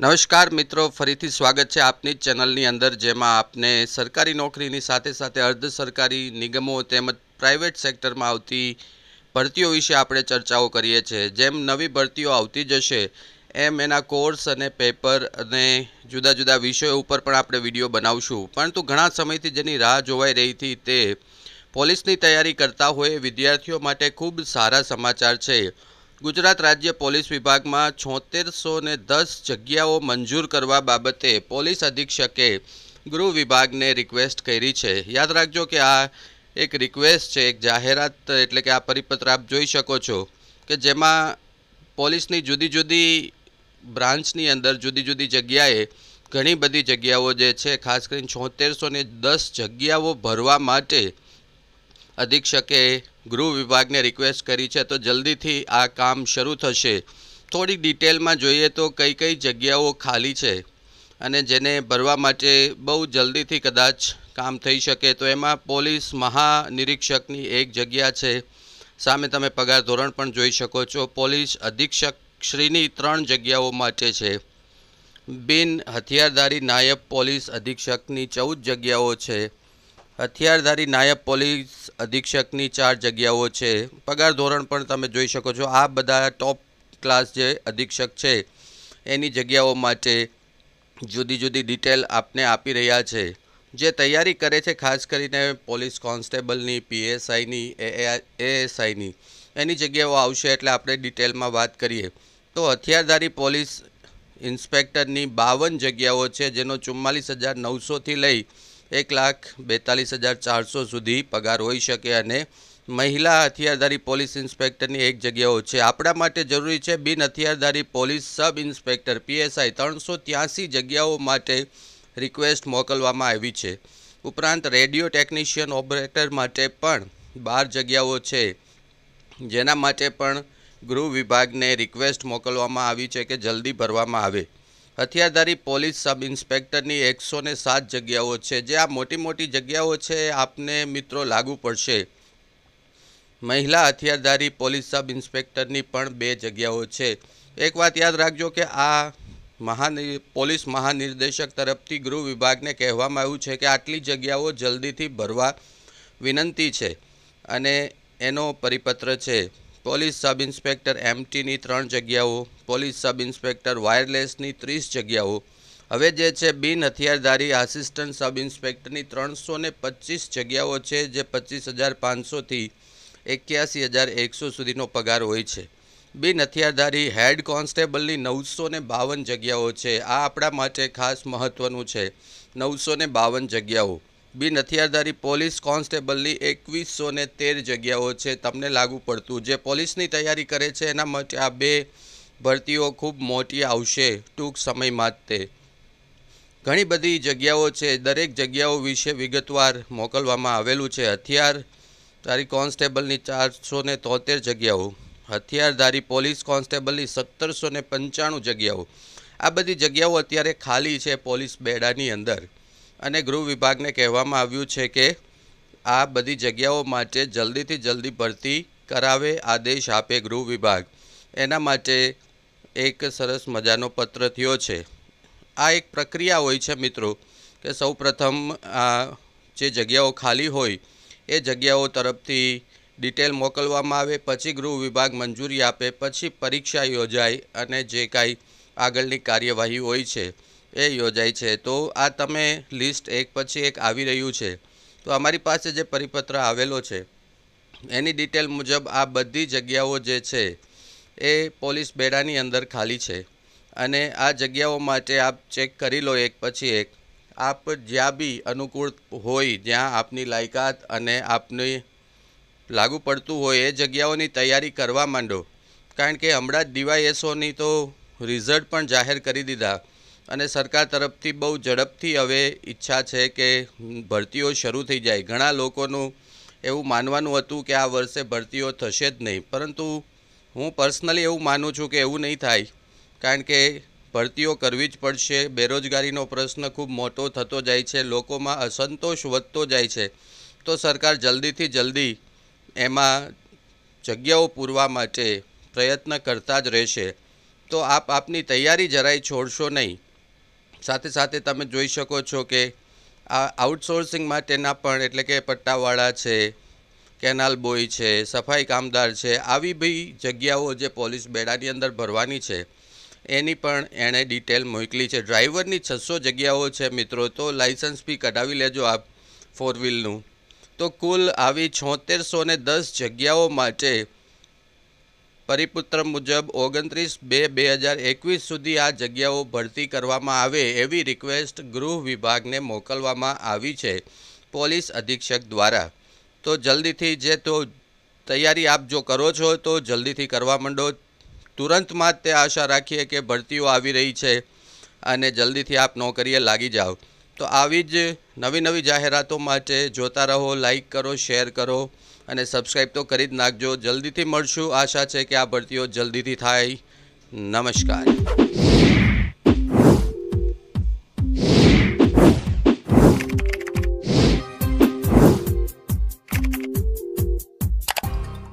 નમસ્કાર મિત્રો, ફરીથી સ્વાગત છે આપની ચેનલની અંદર, જેમાં આપને સરકારી નોકરીની સાથે સાથે અર્ધ સરકારી નિગમો તેમજ પ્રાઇવેટ સેક્ટરમાં આવતી ભરતીઓ વિશે આપણે ચર્ચાઓ કરીએ છીએ. જેમ નવી ભરતીઓ આવતી જશે, એમ એના કોર્સ અને પેપર અને જુદા જુદા વિષયો ઉપર પણ આપણે વીડિયો બનાવશું. પરંતુ ઘણા સમયથી જેની રાહ જોવાઈ રહી હતી તે પોલીસની તૈયારી કરતા હોય વિદ્યાર્થીઓ માટે ખૂબ સારા સમાચાર છે. ગુજરાત રાજ્ય પોલીસ વિભાગમાં છોતેરસો ને દસ જગ્યાઓ મંજૂર કરવા બાબતે પોલીસ અધિક્ષકે ગૃહ વિભાગને રિક્વેસ્ટ કરી છે. યાદ રાખજો કે આ એક રિક્વેસ્ટ છે, એક જાહેરાત એટલે કે આ પરિપત્ર આપ જોઈ શકો છો કે જેમાં પોલીસની જુદી જુદી બ્રાન્ચની અંદર જુદી જુદી જગ્યાએ ઘણી બધી જગ્યાઓ જે છે, ખાસ કરીને છોતેરસો ને દસ જગ્યાઓ ભરવા માટે અધિક્ષકે ગૃહ વિભાગને રિક્વેસ્ટ કરી છે તો જલ્દીથી આ કામ શરૂ થશે. થોડી ડિટેલમાં જોઈએ તો કઈ કઈ જગ્યાઓ ખાલી છે અને જેને ભરવા માટે બહુ જલ્દીથી કદાચ કામ થઈ શકે તો એમાં પોલીસ મહાનિરીક્ષકની એક જગ્યા છે. સામે તમે પગાર ધોરણ પણ જોઈ શકો છો. પોલીસ અધિક્ષક શ્રીની ત્રણ જગ્યાઓ માટે છે. બિન હથિયારધારી નાયબ પોલીસ અધિક્ષકની ચૌદ જગ્યાઓ છે. હથિયારધારી નાયબ પોલીસ અધિક્ષકની ચાર જગ્યાઓ છે. પગાર ધોરણ પણ તમે જોઈ શકો છો. આ બધા ટોપ ક્લાસ જે અધિક્ષક છે, એની જગ્યાઓ માટે જુદી જુદી ડિટેલ આપને આપી રહ્યા છે. જે તૈયારી કરે છે, ખાસ કરીને પોલીસ કોન્સ્ટેબલની, પીએસઆઈની એએસઆઈની, એની જગ્યાઓ આવશે એટલે આપણે ડિટેલમાં વાત કરીએ. તો હથિયારધારી પોલીસ ઇન્સ્પેક્ટરની બાવન જગ્યાઓ છે, જેનો ચુમ્માલીસ હજાર નવસોથી લઈ એક લાખ બેતાલીસ હજાર ચારસો સુધી પગાર હોઈ શકે અને મહિલા હથિયારધારી પોલીસ ઇન્સ્પેક્ટરની એક જગ્યાઓ છે. આપણા માટે જરૂરી છે બિન હથિયારધારી પોલીસ સબ ઇન્સ્પેક્ટર પીએસઆઈ ત્રણસો ત્યાંસી જગ્યાઓ માટે રિક્વેસ્ટ મોકલવામાં આવી છે. ઉપરાંત રેડિયો ટેકનિશિયન ઓપરેટર માટે પણ બાર જગ્યાઓ છે. જેના માટે પણ ગૃહ વિભાગને રિક્વેસ્ટ મોકલવામાં આવી છે કે જલ્દી ભરવામાં આવે. હથિયારધારી પોલીસ સબ ઇન્સ્પેક્ટરની એકસો ને સાત જગ્યાઓ છે. જે આ મોટી મોટી જગ્યાઓ છે, આપને મિત્રો લાગુ પડશે. મહિલા હથિયારધારી પોલીસ સબ ઇન્સ્પેક્ટરની પણ બે જગ્યાઓ છે. એક વાત યાદ રાખજો કે આ મહાનિ, પોલીસ મહાનિર્દેશક તરફથી ગૃહ વિભાગને કહેવામાં આવ્યું છે કે આટલી જગ્યાઓ જલ્દીથી ભરવા વિનંતી છે અને એનો પરિપત્ર છે. પોલીસ સબ ઇન્સ્પેક્ટર એમટીની ત્રણ જગ્યાઓ, પોલીસ સબ ઇન્સ્પેક્ટર વાયરલેસની ત્રીસ જગ્યાઓ. હવે જે છે બિન હથિયારધારી આસિસ્ટન્ટ સબ ઇન્સ્પેક્ટરની ત્રણસો ને પચીસ જગ્યાઓ છે, જે પચીસ હજાર પાંચસોથી એક્યાસી હજાર એકસો સુધીનો પગાર હોય છે. બિન હથિયારધારી હેડ કોન્સ્ટેબલની નવસો ને બાવન જગ્યાઓ છે. આ આપણા માટે ખાસ મહત્ત્વનું છે. નવસો ને બાવન જગ્યાઓ. બિન હથિયારધારી પોલીસ કોન્સ્ટેબલની એકવીસો ને તેર જગ્યાઓ છે, તમને લાગુ પડતું. જે પોલીસની તૈયારી કરે છે, એના માટે આ બે ભરતીઓ ખૂબ મોટી આવશે, ટૂંક સમયમાં તે. ઘણી બધી જગ્યાઓ છે, દરેક જગ્યાઓ વિશે વિગતવાર મોકલવામાં આવેલું છે. હથિયાર ધારી કોન્સ્ટેબલની ચારસો ને તોતેર જગ્યાઓ, હથિયારધારી પોલીસ કોન્સ્ટેબલની સત્તરસો ને પંચાણું જગ્યાઓ. આ બધી જગ્યાઓ અત્યારે ખાલી છે પોલીસ બેડાની અંદર. અને ગૃહ વિભાગને કહેવામાં આવ્યું છે કે આ બધી જગ્યાઓ માટે જલ્દીથી જલ્દી ભરતી કરાવે આદેશ આપે ગૃહ વિભાગ. એના માટે એક સરસ મજાનો પત્ર થયો છે. આ એક પ્રક્રિયા હોય છે મિત્રો, કે સૌ પ્રથમ આ જે જગ્યાઓ ખાલી હોય, એ જગ્યાઓ તરફથી ડિટેલ મોકલવામાં આવે, પછી ગૃહ વિભાગ મંજૂરી આપે, પછી પરીક્ષા યોજાય અને જે કાંઈ આગળની કાર્યવાહી હોય છે. એ યોજાય છે. તો આ તમે લિસ્ટ એક પછી એક આવી રહ્યું છે. તો અમારી પાસે જે પરિપત્ર આવેલો છે, એની ડિટેલ મુજબ આ બધી જગ્યાઓ જે છે, એ પોલીસ બેડાની અંદર ખાલી છે. અને આ જગ્યાઓ માટે આપ ચેક કરી લો એક પછી એક. આપ જ્યાં બી અનુકૂળ હોય જ્યાં આપની લાયકાત અને આપની લાગુ પડતું હોય એ જગ્યાઓની તૈયારી કરવા માંડો. કારણ કે હમણાં જ ડીવાયએસઓની તો રિઝલ્ટ પણ જાહેર કરી દીધા. અને સરકાર તરફથી બહુ ઝડપથી હવે ઈચ્છા છે કે ભરતીઓ શરૂ થઈ જાય. ઘણા લોકોનું એવું માનવાનું હતું કે આ વર્ષે ભરતીઓ થશે જ નહીં. પરંતુ હું પર્સનલી એવું માનું છું કે એવું નહીં થાય. કારણ કે ભરતીઓ કરવી જ પડશે. બેરોજગારીનો પ્રશ્ન ખૂબ મોટો થતો જાય છે. લોકોમાં અસંતોષ વધતો જાય છે. તો સરકાર જલ્દીથી જલ્દી એમાં જગ્યાઓ પૂરવા માટે પ્રયત્ન કરતા જ રહેશે. તો આપ આપની તૈયારી જરાય છોડશો નહીં. સાથે સાથે તમે જોઈ શકો છો કે આ આઉટસોર્સિંગ માટેના પણ એટલે કે પટ્ટાવાળા છે, કેનાલ બોય છે, સફાઈ કામદાર છે, આવી બી જગ્યાઓ જે પોલીસ બેડાની અંદર ભરવાની છે, એની પણ એણે ડિટેલ મોકલી છે. ડ્રાઈવરની છસો જગ્યાઓ છે મિત્રો, તો લાઇસન્સ બી કઢાવી લેજો આપ ફોર વ્હીલનું તો કુલ આવી છોતેરસો ને દસ જગ્યાઓ માટે પરિપુત્ર મુજબ ઓગણત્રીસ બે બે હજાર એકવીસ સુધી આ જગ્યાઓ ભરતી કરવામાં આવે એવી રિક્વેસ્ટ ગૃહ વિભાગને મોકલવામાં આવી છે પોલીસ અધિક્ષક દ્વારા. તો જલ્દીથી જે તો તૈયારી આપ જો કરો છો તો જલ્દીથી કરવા માંડો. તુરંતમાં જ તે આશા રાખીએ કે ભરતીઓ આવી રહી છે અને જલ્દીથી આપ નોકરીએ લાગી જાઓ. તો આવી જ નવી નવી જાહેરાતો માટે જોતા રહો લાઈક કરો શેર કરો. અને સબસ્ક્રાઈબ તો કરી જ નાખજો. જલ્દીથી મળશું. આશા છે કે આ ભરતીઓ જલ્દીથી થાય. નમસ્કાર.